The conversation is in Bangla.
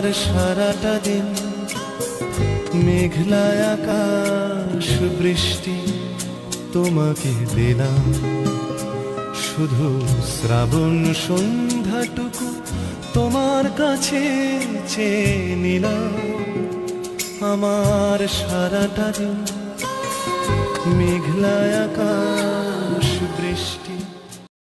আমার সারাটা দিন মেঘলা আকাশ বৃষ্টি তোমাকে দিলাম। শুধু শ্রাবণ সন্ধ্যাটুকু তোমার কাছে চেয়ে নিলাম। আমার সারাটা দিন মেঘলা আকাশ বৃষ্টি